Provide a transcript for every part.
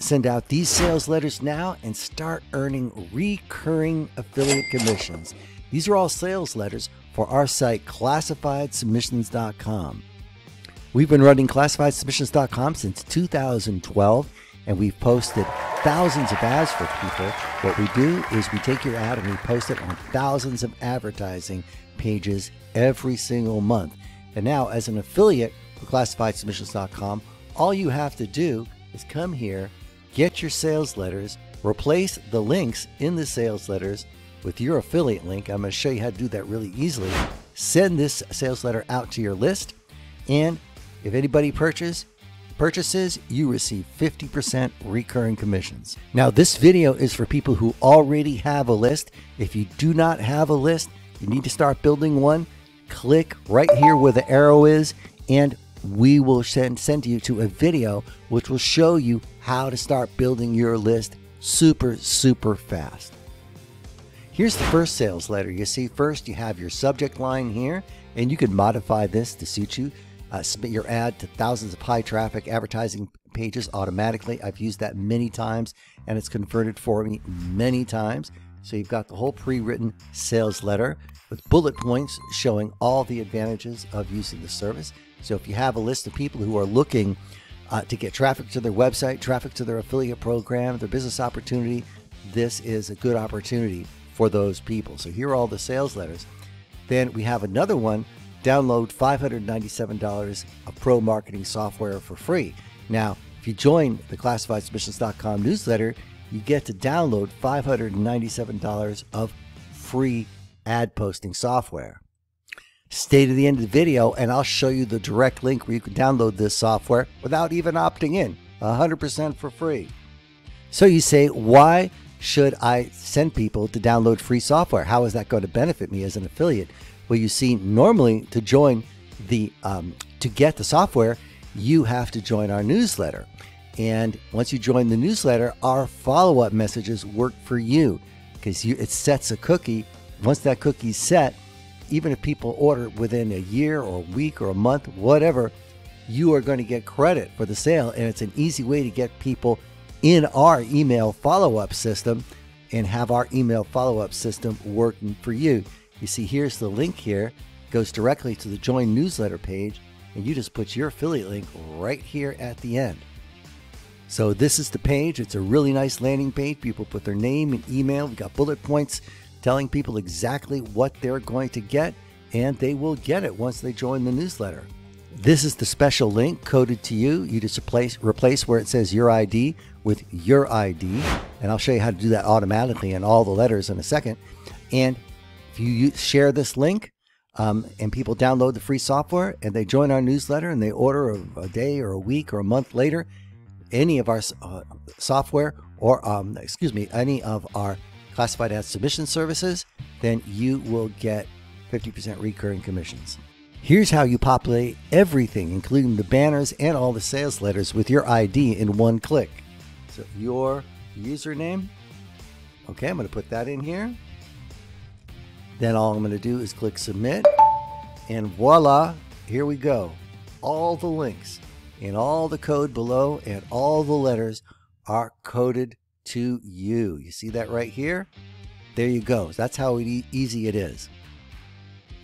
Send out these sales letters now and start earning recurring affiliate commissions. These are all sales letters for our site, classifiedsubmissions.com. We've been running classifiedsubmissions.com since 2012, and we've posted thousands of ads for people. What we do is we take your ad and we post it on thousands of advertising pages every single month. And now, as an affiliate for classifiedsubmissions.com, all you have to do is come here, get your sales letters, replace the links in the sales letters with your affiliate link. I'm going to show you how to do that really easily. Send this sales letter out to your list, and if anybody purchases, purchases, you receive 50% recurring commissions. Now, this video is for people who already have a list. If you do not have a list, you need to start building one. Click right here where the arrow is, and we will send, send you to a video which will show you how to start building your list super, super fast. Here's the first sales letter. You see, first you have your subject line here, and you can modify this to suit you. Uh, submit your ad to thousands of high traffic advertising pages automatically. I've used that many times, and it's converted for me many times. So you've got the whole pre written sales letter with bullet points showing all the advantages of using the service. So if you have a list of people who are looking uh, to get traffic to their website, traffic to their affiliate program, their business opportunity, this is a good opportunity for those people. So here are all the sales letters. Then we have another one download $597 of pro marketing software for free. Now, if you join the classifiedsubmissions.com newsletter, you get to download $597 of free ad posting software. Stay to the end of the video and I'll show you the direct link where you can download this software without even opting in, 100% for free. So you say, why should I send people to download free software? How is that going to benefit me as an affiliate? Well, you see, normally to join the um, to get the software, you have to join our newsletter. And once you join the newsletter, our follow-up messages work for you because it sets a cookie. Once that cookie's set, even if people order within a year or a week or a month, whatever, you are going to get credit for the sale. And it's an easy way to get people in our email follow-up system and have our email follow-up system working for you. You see, here's the link here, goes directly to the join newsletter page, and you just put your affiliate link right here at the end. So this is the page. It's a really nice landing page. People put their name and email. We've got bullet points telling people exactly what they're going to get, and they will get it once they join the newsletter. This is the special link coded to you. You just replace, replace where it says your ID with your ID, and I'll show you how to do that automatically in all the letters in a second. And if you share this link um, and people download the free software and they join our newsletter and they order a, a day or a week or a month later, any of our uh, software or, um, excuse me, any of our classified ad submission services, then you will get 50% recurring commissions. Here's how you populate everything, including the banners and all the sales letters, with your ID in one click. So, your username. Okay, I'm going to put that in here. Then all I'm going to do is click submit and voila, here we go. All the links and all the code below and all the letters are coded to you. You see that right here? There you go. That's how easy it is.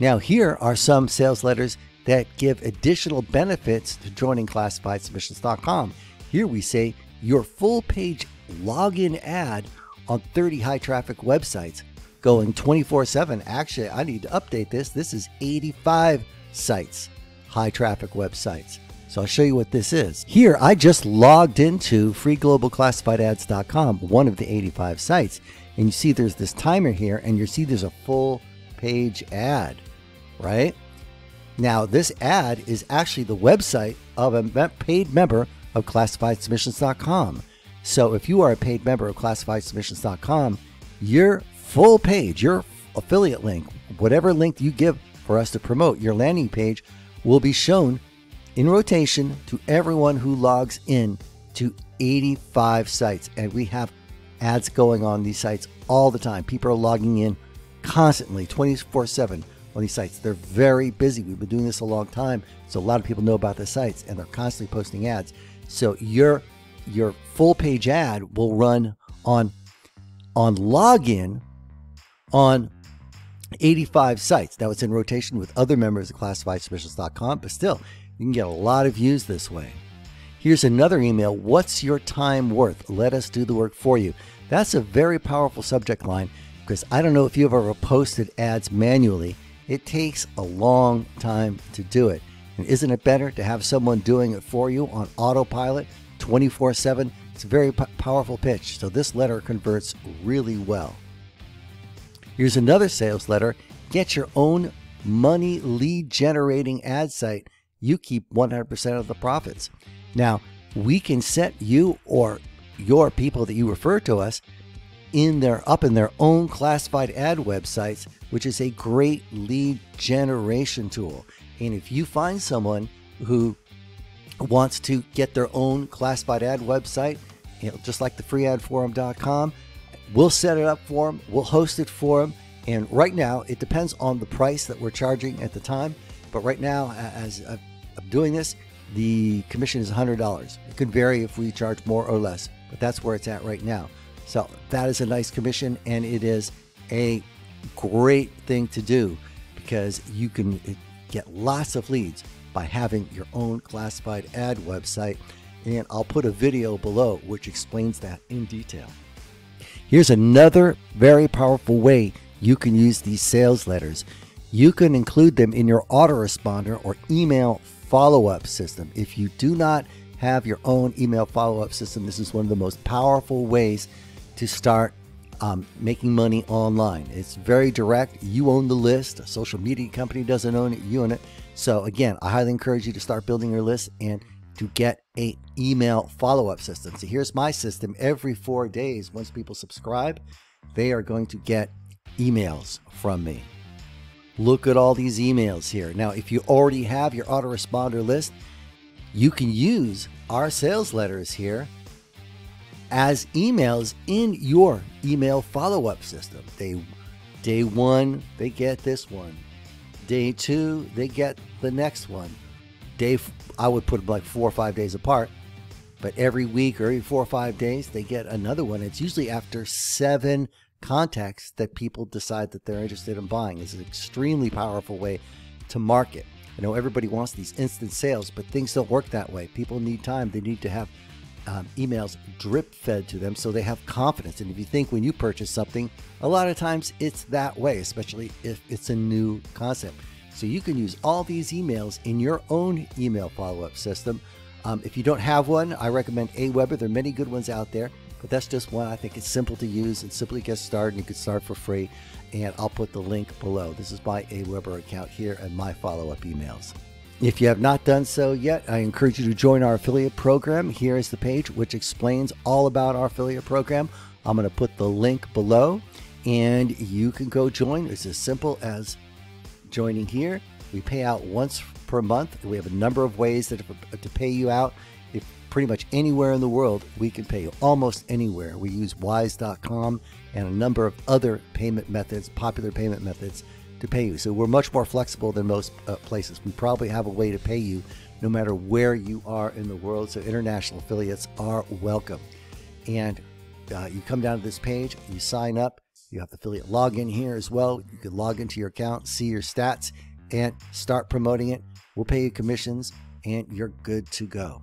Now, here are some sales letters that give additional benefits to joining classifiedsubmissions.com. Here we say your full page login ad on 30 high traffic websites going 24 7. Actually, I need to update this. This is 85 sites, high traffic websites. So I'll show you what this is. Here, I just logged into freeglobalclassifiedads.com, one of the 85 sites. And you see there's this timer here, and you see there's a full page ad, right? Now, this ad is actually the website of a paid member of classifiedsubmissions.com. So if you are a paid member of classifiedsubmissions.com, you're full page, your affiliate link, whatever link you give for us to promote your landing page, will be shown in rotation to everyone who logs in to 85 sites. And we have ads going on these sites all the time. People are logging in constantly, 24 7 on these sites. They're very busy. We've been doing this a long time. So a lot of people know about the sites and they're constantly posting ads. So your your full page ad will run on on login on 85 sites. Now it's in rotation with other members of classifiedsubmissions.com, but still, you can get a lot of views this way. Here's another email What's your time worth? Let us do the work for you. That's a very powerful subject line because I don't know if you've ever posted ads manually. It takes a long time to do it. And isn't it better to have someone doing it for you on autopilot 24 7? It's a very powerful pitch. So this letter converts really well. Here's another sales letter get your own money lead generating ad site. You keep 100% of the profits. Now, we can set you or your people that you refer to us in their up in their own classified ad websites, which is a great lead generation tool. And if you find someone who wants to get their own classified ad website, you know, just like the freeadforum.com, we'll set it up for them, we'll host it for them. And right now, it depends on the price that we're charging at the time. But right now, as I'm doing this, the commission is $100. It could vary if we charge more or less, but that's where it's at right now. So that is a nice commission, and it is a great thing to do because you can get lots of leads by having your own classified ad website. And I'll put a video below which explains that in detail. Here's another very powerful way you can use these sales letters. You can include them in your autoresponder or email follow up system. If you do not have your own email follow up system, this is one of the most powerful ways to start um, making money online. It's very direct. You own the list. A social media company doesn't own it. You own it. So again, I highly encourage you to start building your list and to get a email follow-up system. So here's my system. Every four days, once people subscribe, they are going to get emails from me. Look at all these emails here. Now, if you already have your autoresponder list, you can use our sales letters here as emails in your email follow up system. Day, day one, they get this one. Day two, they get the next one. Day, I would put like four or five days apart, but every week or every four or five days, they get another one. It's usually after seven contacts that people decide that they're interested in buying. is an extremely powerful way to market. I know everybody wants these instant sales, but things don't work that way. People need time. They need to have um, emails drip fed to them so they have confidence. And if you think when you purchase something, a lot of times it's that way, especially if it's a new concept. So you can use all these emails in your own email follow up system. Um, if you don't have one, I recommend Aweber. There are many good ones out there, but that's just one. I think it's simple to use and simply get started. And You can start for free, and I'll put the link below. This is my Aweber account here and my follow up emails. If you have not done so yet, I encourage you to join our affiliate program. Here is the page which explains all about our affiliate program. I'm going to put the link below and you can go join. It's as simple as joining here. We pay out once per month. We have a number of ways that to pay you out. Pretty much anywhere in the world, we can pay you almost anywhere. We use wise.com and a number of other payment methods, popular payment methods to pay you. So we're much more flexible than most uh, places. We probably have a way to pay you no matter where you are in the world. So international affiliates are welcome. And uh, you come down to this page, you sign up. You have the affiliate login here as well. You can log into your account, see your stats, and start promoting it. We'll pay you commissions, and you're good to go.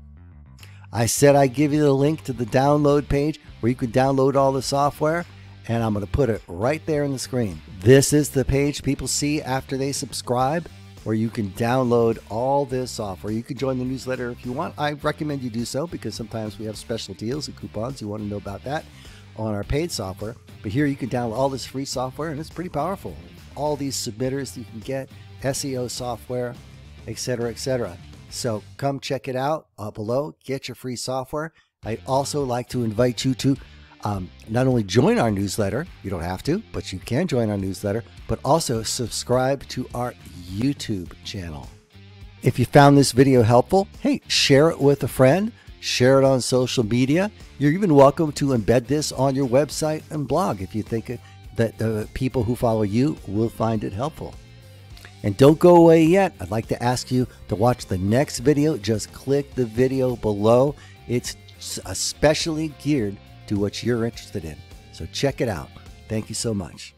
I said I'd give you the link to the download page where you can download all the software and I'm going to put it right there in the screen. This is the page people see after they subscribe, where you can download all this software. You can join the newsletter if you want. I recommend you do so because sometimes we have special deals and coupons. You want to know about that on our paid software. But here you can download all this free software, and it's pretty powerful. All these submitters you can get, SEO software, etc., etc. So come check it out uh, below. Get your free software. I'd also like to invite you to um, not only join our newsletter, you don't have to, but you can join our newsletter, but also subscribe to our YouTube channel. If you found this video helpful, hey, share it with a friend, share it on social media. You're even welcome to embed this on your website and blog if you think that the people who follow you will find it helpful. And don't go away yet. I'd like to ask you to watch the next video. Just click the video below. It's especially geared to what you're interested in. So check it out. Thank you so much.